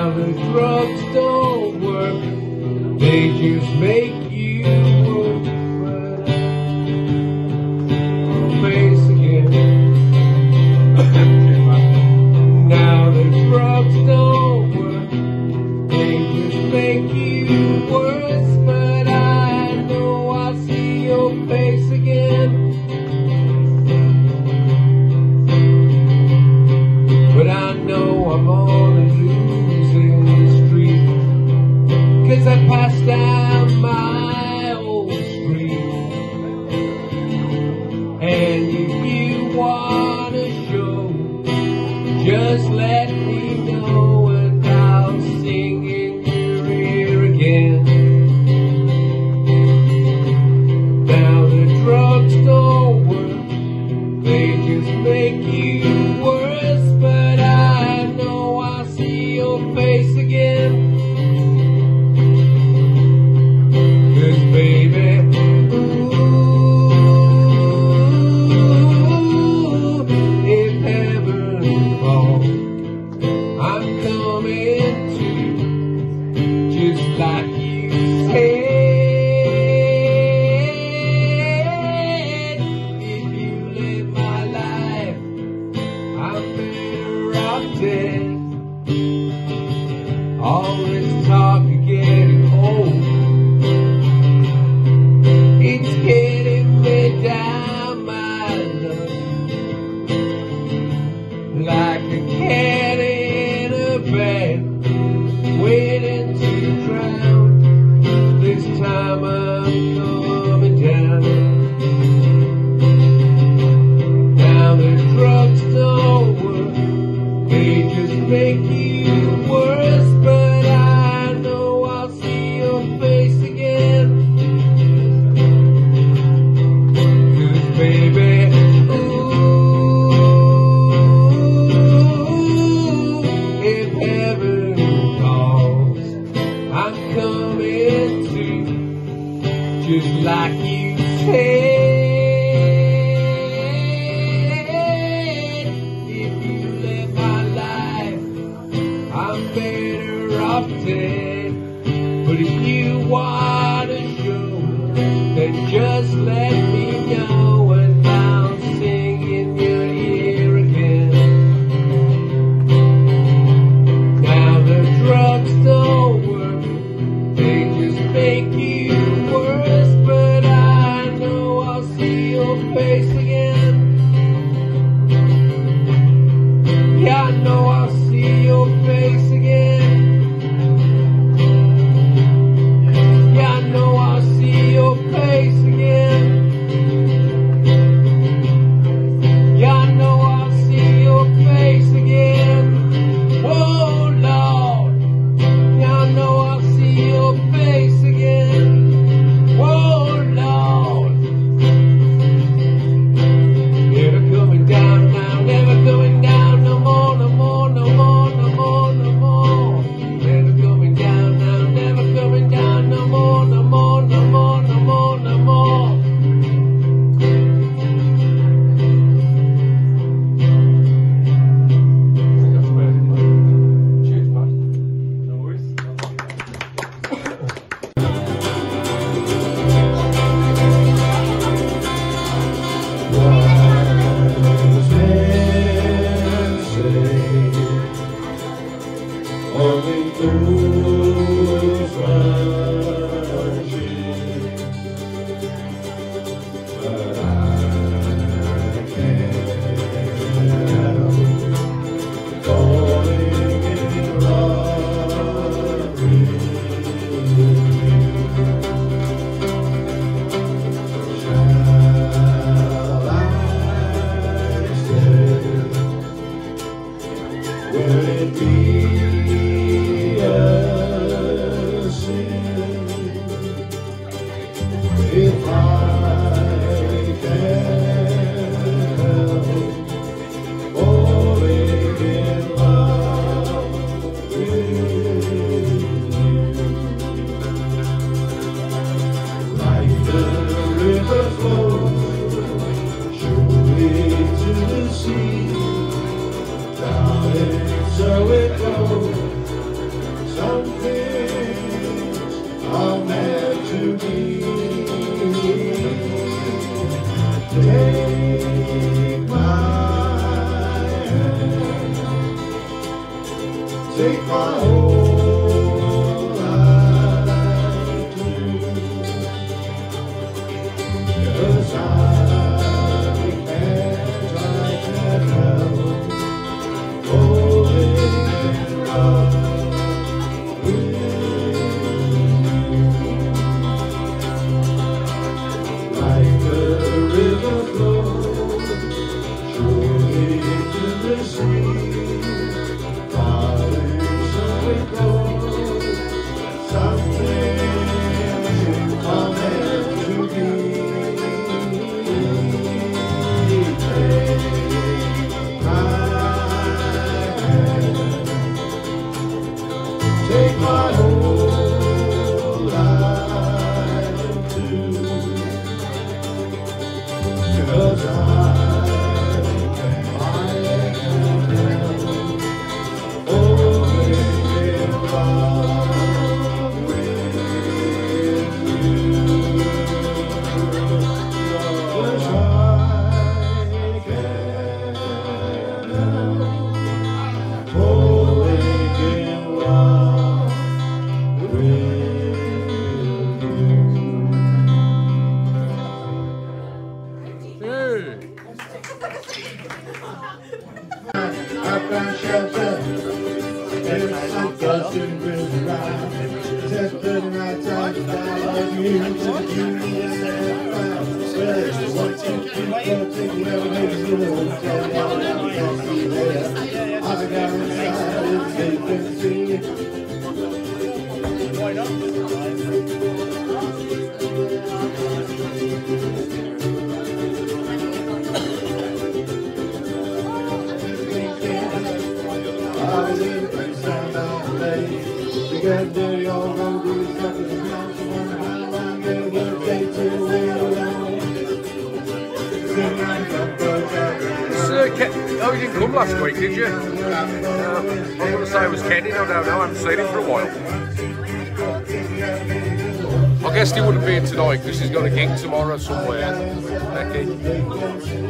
now the drugs don't work. They just make off Oh, you didn't come last week, did you? No. I'm going to say it was Kenny, I don't know, I haven't seen him for a while. I guess he wouldn't be here tonight because he's got a gig tomorrow somewhere, Becky.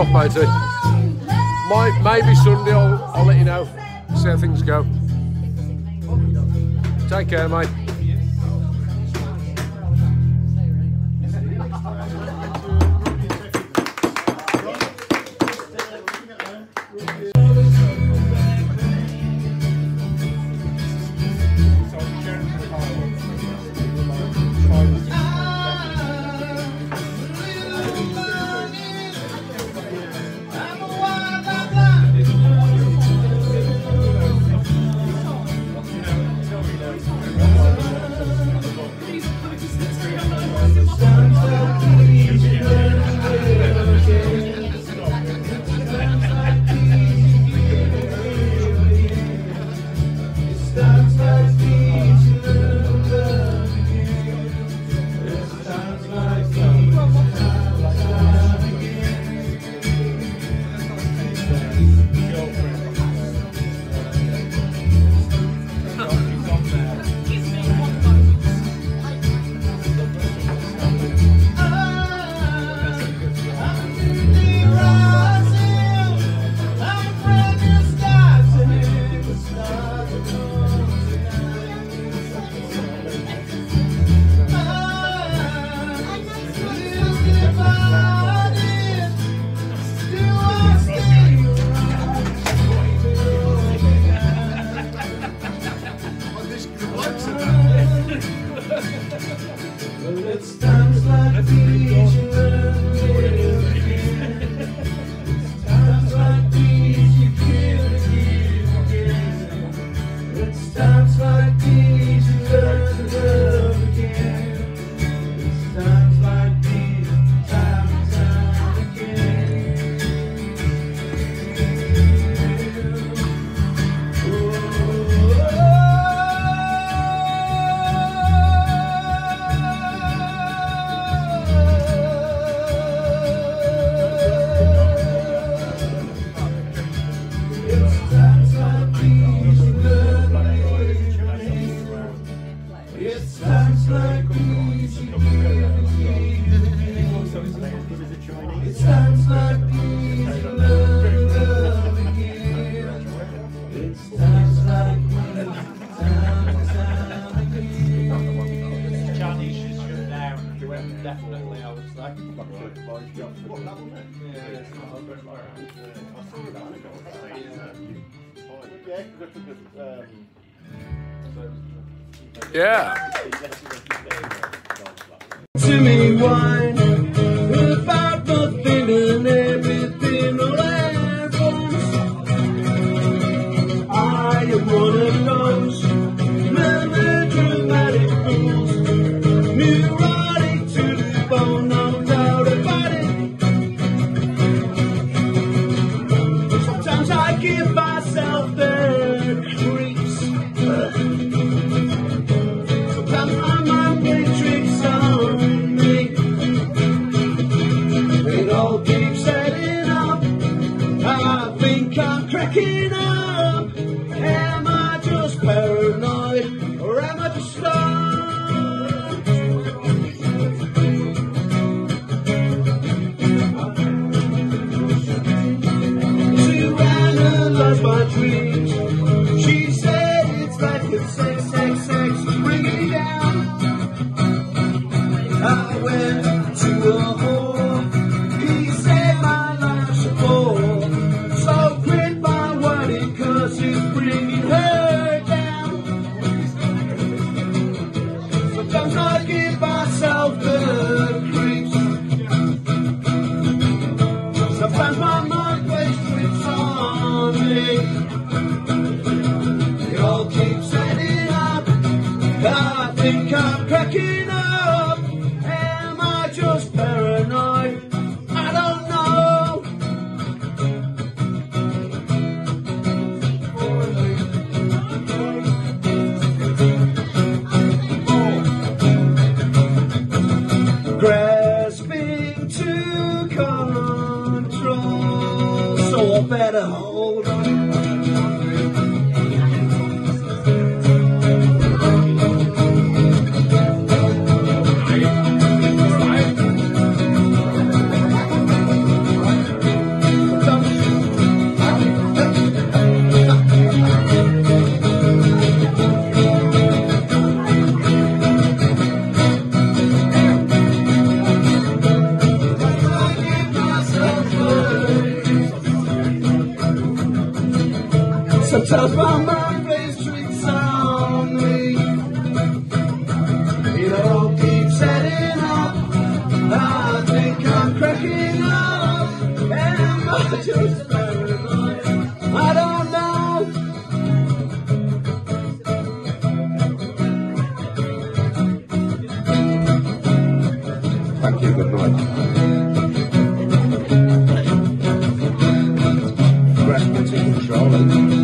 off, matey. Might, maybe Sunday I'll, I'll let you know. See how things go. Take care, mate. Yeah. To me. think I'm cracking up. Grasping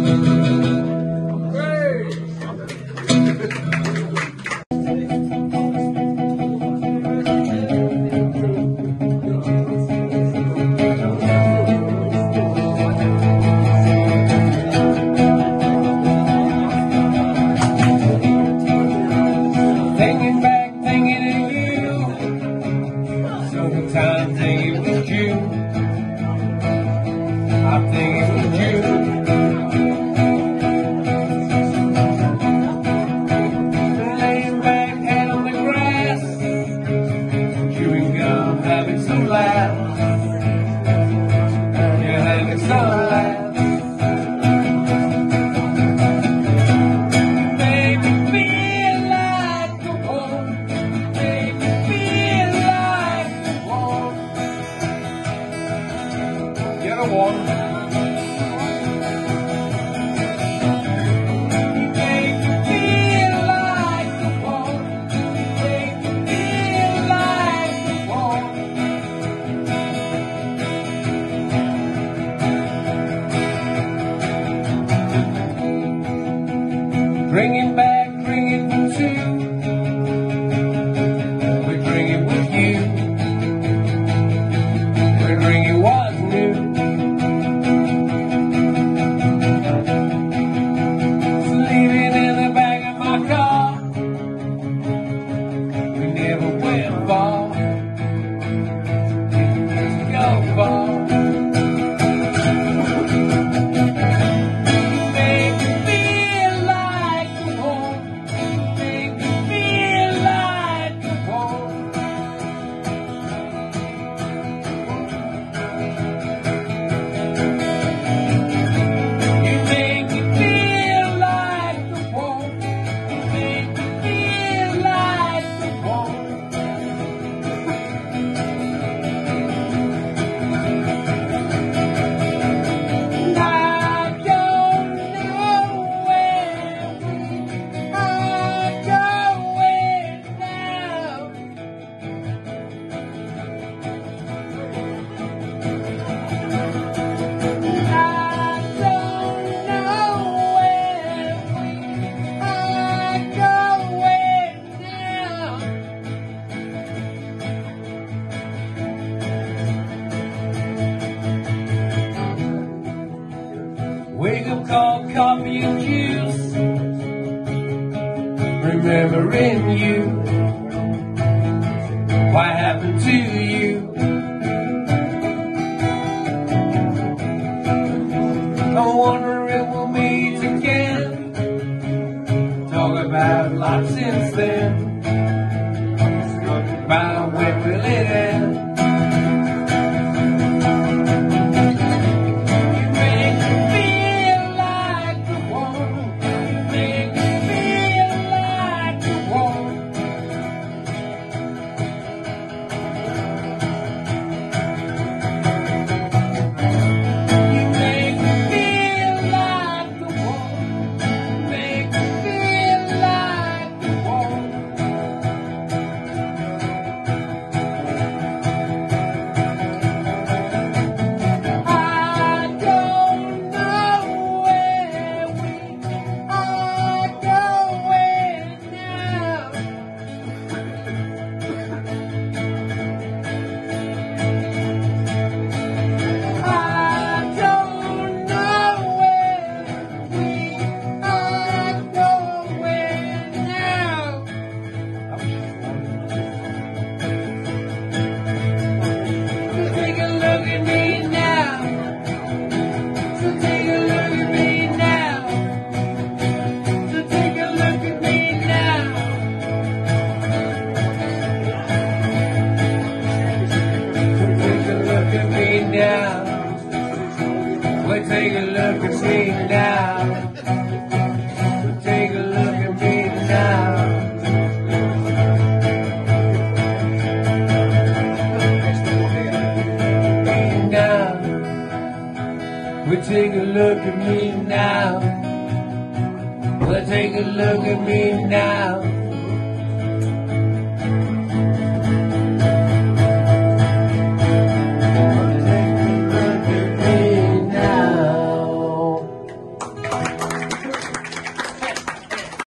happened to you?